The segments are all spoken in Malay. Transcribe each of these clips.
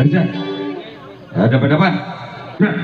Kenapa? Ada pendapat? Nah.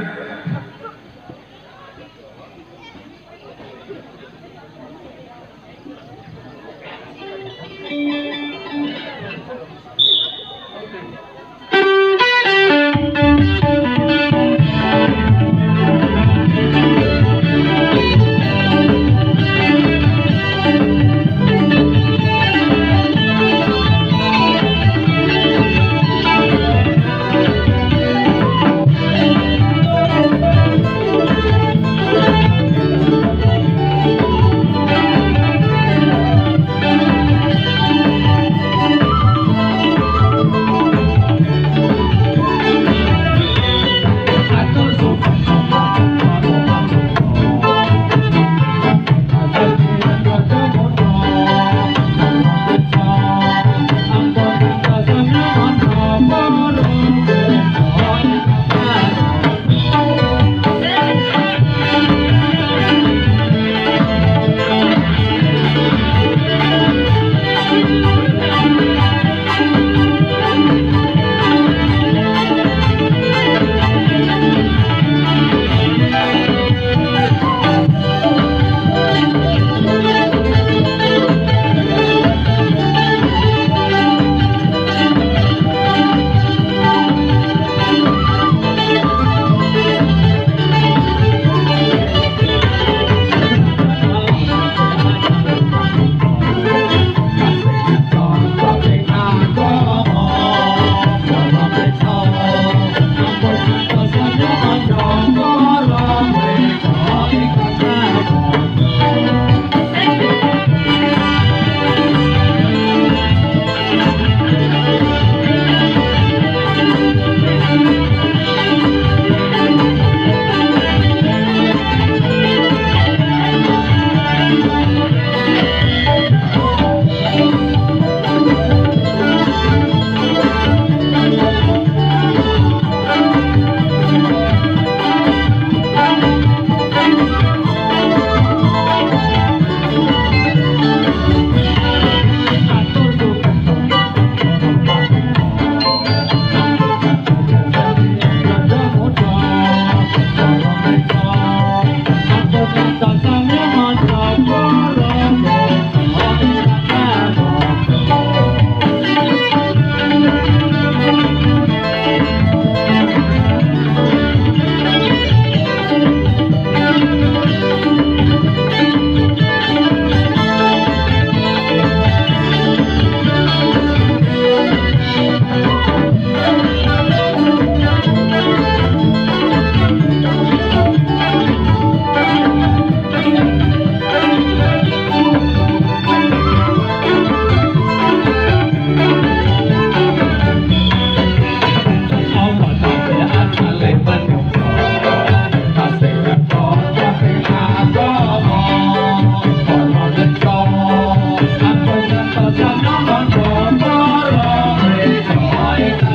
light.